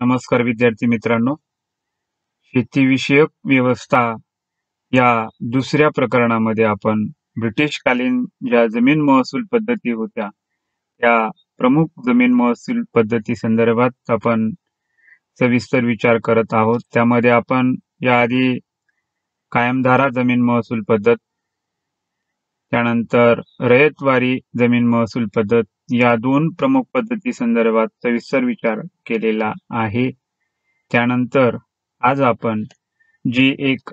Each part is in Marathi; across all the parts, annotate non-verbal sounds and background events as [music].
नमस्कार विद्यार्थी मित्रांनो. शेतीविषयक व्यवस्था या दुसऱ्या प्रकरणामध्ये आपण ब्रिटिशकालीन ज्या जमीन महसूल पद्धती होत्या त्या प्रमुख जमीन महसूल पद्धती संदर्भात आपण सविस्तर विचार करत आहोत. त्यामध्ये आपण याआधी कायमधारा जमीन महसूल पद्धत त्यानंतर रयतवारी जमीन महसूल पद्धत या दोन प्रमुख पद्धती संदर्भात सविस्तर विचार केलेला आहे. त्यानंतर आज आपण जी एक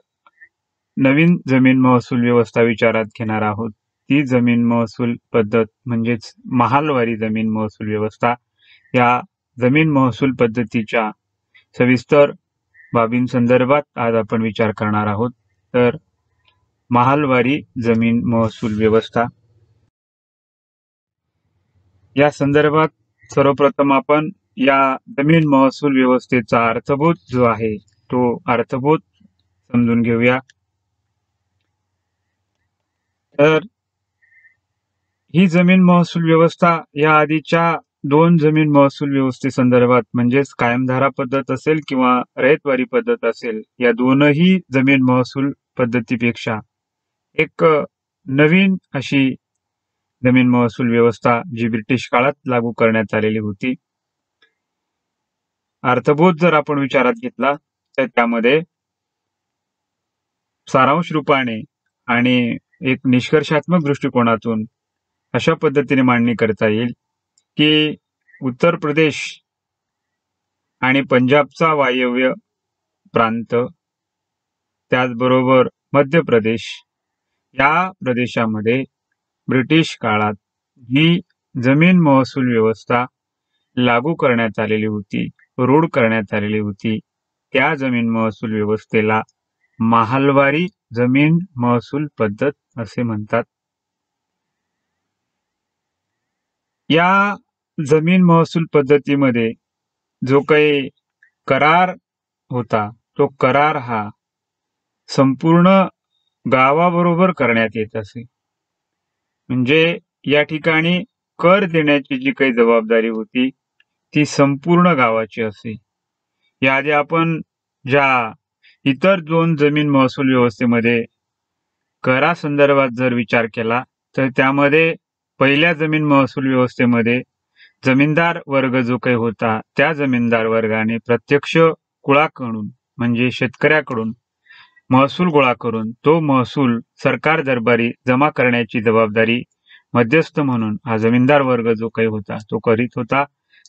नवीन जमीन महसूल व्यवस्था विचारात घेणार आहोत ती जमीन महसूल पद्धत म्हणजेच महालवारी जमीन महसूल व्यवस्था. या जमीन महसूल पद्धतीच्या सविस्तर बाबींसंदर्भात आज आपण विचार करणार आहोत. तर महालवारी जमीन महसूल व्यवस्था. या संदर्भात सर्वप्रथम आपण या जमीन महसूल व्यवस्थेचा अर्थभूत जो आहे तो अर्थभूत समजून घेऊया. तर ही जमीन महसूल व्यवस्था या आधीच्या दोन जमीन महसूल व्यवस्थेसंदर्भात म्हणजेच कायमधारा पद्धत असेल किंवा रयतवारी पद्धत असेल या दोनही जमीन महसूल पद्धतीपेक्षा एक नवीन अशी जमीन महसूल व्यवस्था जी ब्रिटिश काळात लागू करण्यात आलेली होती. अर्थबोध जर आपण विचारात घेतला तर त्यामध्ये सारांश रूपाने आणि एक निष्कर्षात्मक दृष्टिकोनातून अशा पद्धतीने मांडणी करता येईल की उत्तर प्रदेश आणि पंजाबचा वायव्य प्रांत त्याचबरोबर मध्य प्रदेश या प्रदेशामध्ये ब्रिटिश काळात ही जमीन महसूल व्यवस्था लागू करण्यात आलेली होती रूढ करण्यात आलेली होती. त्या जमीन महसूल व्यवस्थेला महालवारी जमीन महसूल पद्धत असे म्हणतात. या जमीन महसूल पद्धतीमध्ये जो काही करार होता तो करार हा संपूर्ण गावाबरोबर करण्यात येत असे. म्हणजे या ठिकाणी कर देण्याची जी काही जबाबदारी होती ती संपूर्ण गावाची असे. याआधी आपण ज्या इतर दोन जमीन महसूल व्यवस्थेमध्ये करा संदर्भात जर विचार केला तर त्यामध्ये पहिल्या जमीन महसूल व्यवस्थेमध्ये जमीनदार वर्ग जो काही होता त्या जमीनदार वर्गाने प्रत्यक्ष कुळाकडून म्हणजे शेतकऱ्याकडून महसूल गोळा करून तो महसूल सरकार दरबारी जमा करण्याची जबाबदारी मध्यस्थ म्हणून हा जमीनदार वर्ग जो काही होता तो करीत होता.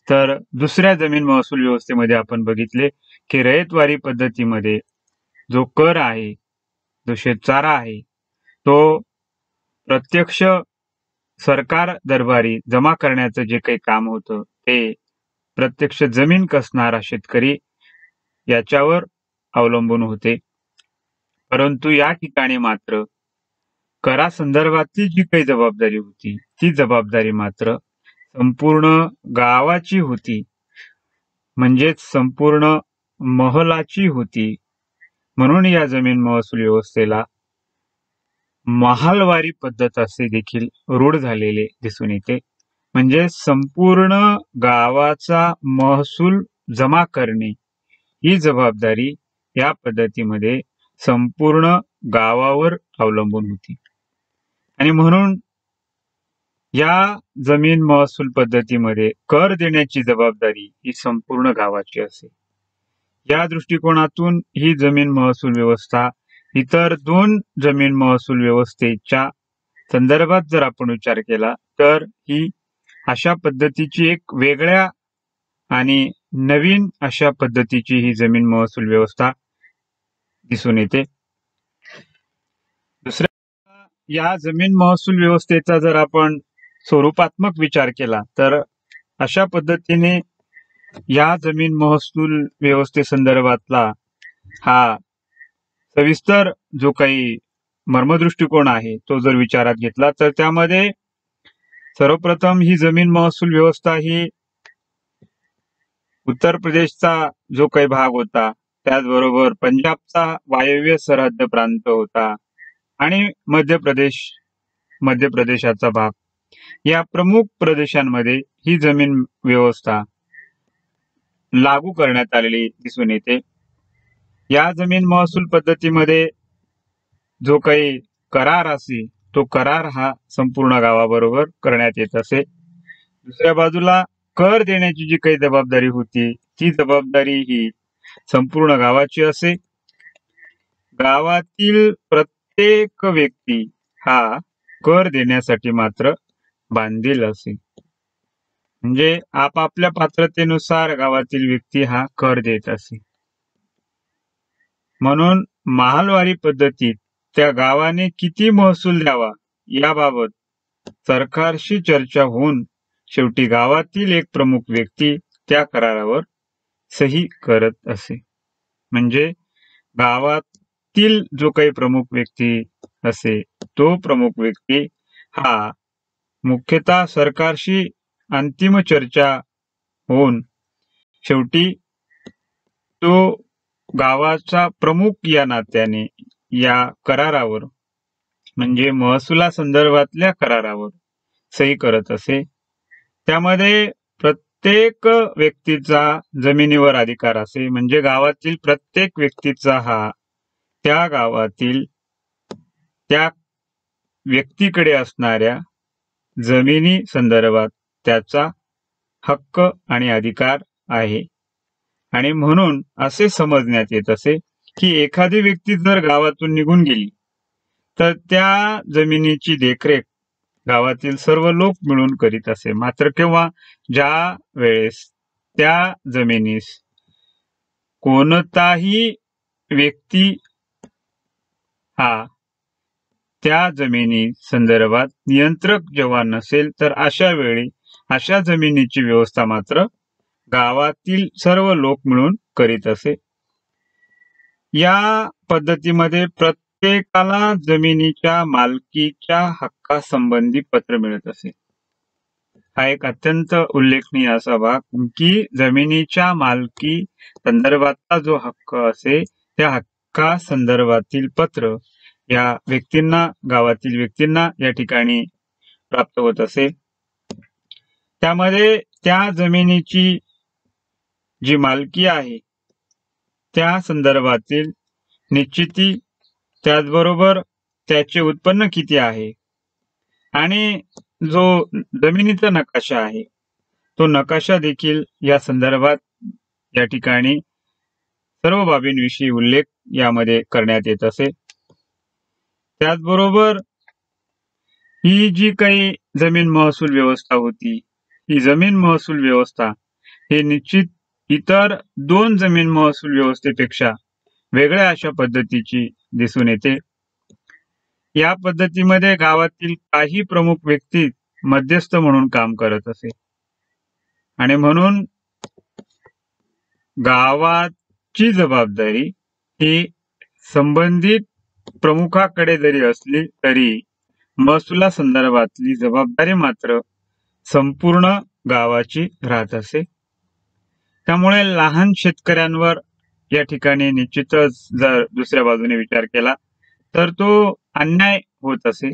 तर दुसऱ्या जमीन महसूल व्यवस्थेमध्ये आपण बघितले की रयतवारी पद्धतीमध्ये जो कर आहे जो शेतचारा आहे तो प्रत्यक्ष सरकार दरबारी जमा करण्याचं जे काही काम होतं ते प्रत्यक्ष जमीन कसणारा शेतकरी याच्यावर अवलंबून होते. परंतु या ठिकाणी मात्र करा संदर्भातली जी काही जबाबदारी होती ती जबाबदारी मात्र संपूर्ण गावाची होती. म्हणजेच संपूर्ण महलाची होती. म्हणून या जमीन महसूल व्यवस्थेला महालवारी पद्धत असे देखील रूढ झालेले दिसून येते. म्हणजे संपूर्ण गावाचा महसूल जमा करणे ही जबाबदारी या पद्धतीमध्ये संपूर्ण गावावर अवलंबून होती. आणि म्हणून या जमीन महसूल पद्धतीमध्ये कर देण्याची जबाबदारी ही संपूर्ण गावाची असे. या दृष्टिकोनातून ही जमीन महसूल व्यवस्था इतर दोन जमीन महसूल व्यवस्थेच्या संदर्भात जर आपण विचार केला तर ही अशा पद्धतीची एक वेगळ्या आणि नवीन अशा पद्धतीची ही जमीन महसूल व्यवस्था दिसून येते. दुसऱ्या या जमीन महसूल व्यवस्थेचा जर आपण स्वरूपात्मक विचार केला तर अशा पद्धतीने या जमीन महसूल व्यवस्थेसंदर्भातला हा सविस्तर जो काही मर्मदृष्टिकोन आहे तो जर विचारात घेतला तर त्यामध्ये सर्वप्रथम ही जमीन महसूल व्यवस्था ही उत्तर प्रदेशचा जो काही भाग होता त्याचबरोबर पंजाबचा वायव्य सरहद्द प्रांत होता आणि मध्य प्रदेश मध्य प्रदेशाचा भाग. या प्रमुख प्रदेशांमध्ये ही जमीन व्यवस्था लागू करण्यात आलेली दिसून येते. या जमीन महसूल पद्धतीमध्ये जो काही करार असे तो करार हा संपूर्ण गावाबरोबर करण्यात येत असे. दुसऱ्या बाजूला कर देण्याची जी काही जबाबदारी होती ती जबाबदारी ही संपूर्ण गावाची असे. गावातील प्रत्येक व्यक्ती हा कर देण्यासाठी मात्र बांधील असे. म्हणजे आपापल्या पात्रतेनुसार गावातील व्यक्ती हा कर देत असे. म्हणून महालवारी पद्धतीत त्या गावाने किती महसूल द्यावा याबाबत सरकारशी चर्चा होऊन शेवटी गावातील एक प्रमुख व्यक्ती त्या करारावर सही करत असे. म्हणजे गावातील जो काही प्रमुख व्यक्ती असे तो प्रमुख व्यक्ती हा मुख्यतः सरकारशी अंतिम चर्चा होऊन शेवटी तो गावाचा प्रमुख या नात्याने या करारावर म्हणजे महसुला संदर्भातल्या करारावर सही करत असे. त्यामध्ये प्रत्येक प्रत्येक व्यक्तीचा जमिनीवर अधिकार असे म्हणजे गावातील प्रत्येक व्यक्तीचा हा त्या गावातील त्या व्यक्तीकडे असणाऱ्या जमिनी संदर्भात त्याचा हक्क आणि अधिकार आहे. आणि म्हणून असे समजण्यात येत असे की एखादी व्यक्ती जर गावातून निघून गेली तर त्या जमिनीची देखरेख गावातील सर्व लोक मिळून करीत असे. मात्र केव्हा? ज्या वेळेस त्या जमिनीस कोणताही व्यक्ती हा त्या जमिनी संदर्भात नियंत्रक जेव्हा नसेल तर अशा वेळी अशा जमिनीची व्यवस्था मात्र गावातील सर्व लोक मिळून करीत असे. या पद्धतीमध्ये प्रत्येकाला जमिनीच्या मालकीच्या हक्कासंबंधी पत्र मिळत असे. हा एक अत्यंत उल्लेखनीय असा भाग की जमिनीच्या मालकी संदर्भातला जो हक्क असे त्या हक्का संदर्भातील पत्र या व्यक्तींना गावातील व्यक्तींना या ठिकाणी प्राप्त होत असे. त्यामध्ये त्या जमिनीची जी मालकी आहे त्या संदर्भातील निश्चिती त्याचबरोबर त्याचे उत्पन्न किती आहे? आणि जो जमिनीचा नकाशा आहे तो नकाशा देखील या संदर्भात या ठिकाणी सर्व बाबींविषयी उल्लेख यामध्ये करण्यात येत असे. त्याचबरोबर ही जी काही जमीन महसूल व्यवस्था होती ही जमीन महसूल व्यवस्था हे निश्चित इतर दोन जमीन महसूल व्यवस्थेपेक्षा वेगळ्या अशा पद्धतीची दिसून येते. या पद्धतीमध्ये गावातील काही प्रमुख व्यक्ती मध्यस्थ म्हणून काम करत असे. आणि म्हणून गावाची जबाबदारी ही संबंधित प्रमुखाकडे जरी असली तरी महसुला संदर्भातली जबाबदारी मात्र संपूर्ण गावाची राहत असे. त्यामुळे लहान शेतकऱ्यांवर या ठिकाणी निश्चितच जर दुसऱ्या बाजूने विचार केला तर तो अन्याय होत असे.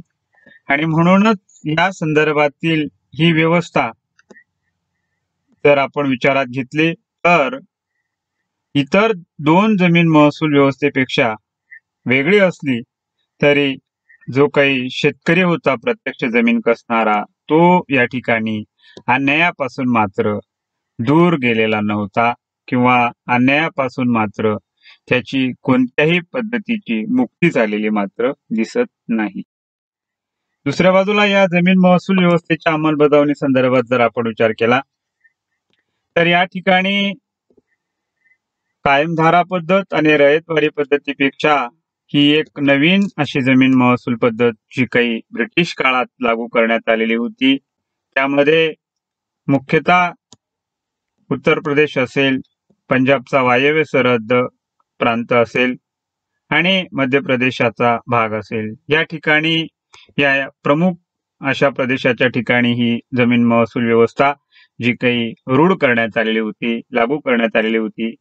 आणि म्हणूनच या संदर्भातील ही व्यवस्था जर आपण विचारात घेतली तर इतर दोन जमीन महसूल व्यवस्थेपेक्षा वेगळी असली तरी जो काही शेतकरी होता प्रत्यक्ष जमीन कसणारा तो या ठिकाणी अन्यायापासून मात्र दूर गेलेला नव्हता. किंवा अन्यायापासून मात्र त्याची कोणत्याही पद्धतीची मुक्ती झालेली मात्र दिसत नाही. दुसऱ्या बाजूला या जमीन महसूल व्यवस्थेच्या अंमलबजावणी संदर्भात जर आपण विचार केला तर या ठिकाणी कायमधारा पद्धत आणि रयतवारी पद्धतीपेक्षा ही एक नवीन अशी जमीन महसूल पद्धत जी काही ब्रिटिश काळात लागू करण्यात आलेली होती त्यामध्ये मुख्यतः उत्तर प्रदेश असेल पंजाबचा वायव्य सरहद्द प्रांत असेल आणि मध्य प्रदेशाचा भाग असेल. या ठिकाणी या प्रमुख अशा प्रदेशाच्या ठिकाणी ही जमीन महसूल व्यवस्था जी काही रूढ करण्यात आलेली होती लागू करण्यात आलेली होती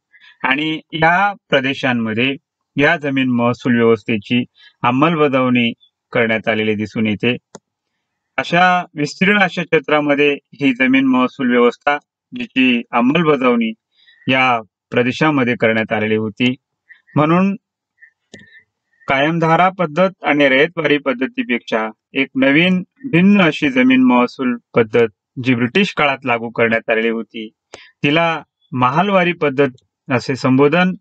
आणि या प्रदेशांमध्ये या जमीन महसूल व्यवस्थेची अंमलबजावणी करण्यात आलेली दिसून येते. अशा विस्तीर्ण अशा क्षेत्रामध्ये ही जमीन महसूल व्यवस्था जिची अंमलबजावणी या प्रदेशामध्ये करण्यात आलेली होती. म्हणून कायमधारा पद्धत आणि रयतवारी पद्धतीपेक्षा एक नवीन भिन्न अशी जमीन महसूल पद्धत जी ब्रिटिश काळात लागू करण्यात आलेली होती तिला महालवारी पद्धत असे संबोधन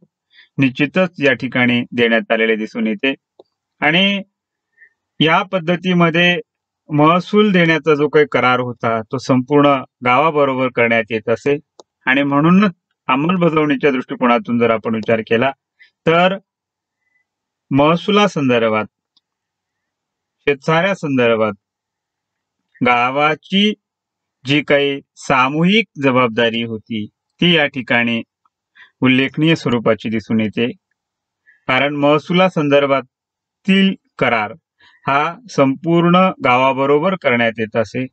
निश्चितच या ठिकाणी देण्यात आलेले दिसून येते. आणि या पद्धतीमध्ये महसूल देण्याचा जो काही करार होता तो संपूर्ण गावाबरोबर करण्यात येत असे. आणि म्हणूनच अंमलबजावणीच्या दृष्टिकोनातून जर आपण विचार केला तर महसुला संदर्भात शेतसाऱ्या संदर्भात गावाची जी काही सामूहिक जबाबदारी होती ती या ठिकाणी उल्लेखनीय स्वरूपाची दिसून येते. कारण महसुला संदर्भातील करार हा संपूर्ण गावाबरोबर करण्यात येत असे.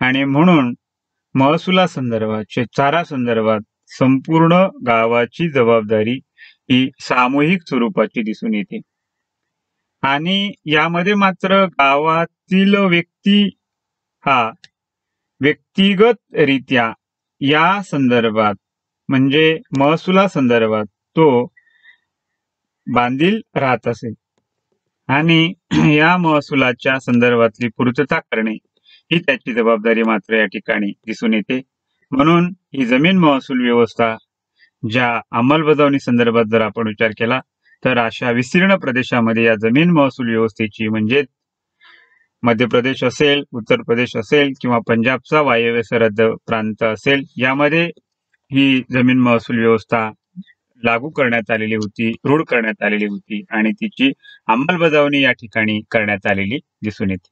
आणि म्हणून महसुला संदर्भात शेतचारा संदर्भात संपूर्ण गावाची जबाबदारी ही सामूहिक स्वरूपाची दिसून येते. आणि यामध्ये मात्र गावातील व्यक्ती हा व्यक्तिगत रित्या या संदर्भात म्हणजे महसुला संदर्भात तो बांधील राहत असेल आणि [clears throat] या महसुलाच्या संदर्भातली पूर्तता करणे ही त्याची जबाबदारी मात्र या ठिकाणी दिसून येते. म्हणून ही जमीन महसूल व्यवस्था ज्या अंमलबजावणी संदर्भात जर आपण विचार केला तर अशा विस्तीर्ण प्रदेशामध्ये या जमीन महसूल व्यवस्थेची म्हणजे मध्य प्रदेश असेल उत्तर प्रदेश असेल किंवा पंजाबचा वायव्य सरहद प्रांत असेल यामध्ये ही जमीन महसूल व्यवस्था लागू करण्यात आलेली होती रूढ करण्यात आलेली होती आणि तिची अंमलबजावणी या ठिकाणी करण्यात आलेली दिसून येते.